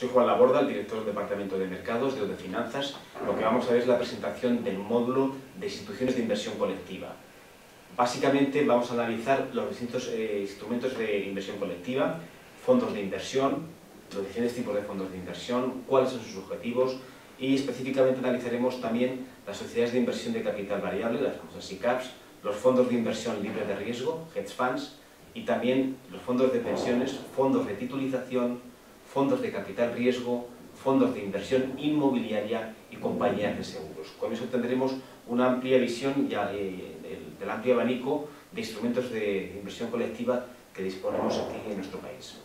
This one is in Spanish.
Soy Juan Laborda, el director del Departamento de Mercados de Finanzas. Lo que vamos a ver es la presentación del módulo de instituciones de inversión colectiva. Básicamente vamos a analizar los distintos eh, instrumentos de inversión colectiva, fondos de inversión, los diferentes tipos de fondos de inversión, cuáles son sus objetivos y específicamente analizaremos también las sociedades de inversión de capital variable, las famosas SICAPs, los fondos de inversión libre de riesgo, hedge funds, y también los fondos de pensiones, fondos de titulización, fondos de capital riesgo, fondos de inversión inmobiliaria y compañías de seguros. Con eso tendremos una amplia visión ya eh, del, amplio abanico de instrumentos de inversión colectiva que disponemos aquí en nuestro país.